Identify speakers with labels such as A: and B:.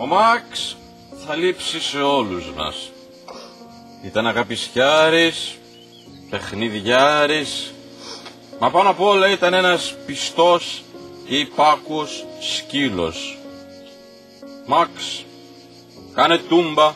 A: Ο Μαξ θα λείψει σε όλους μας. Ήταν αγαπησιάρης, παιχνιδιάρης, μα πάνω απ' όλα ήταν ένας πιστός και υπάκουος σκύλος. Μαξ, κάνε τούμπα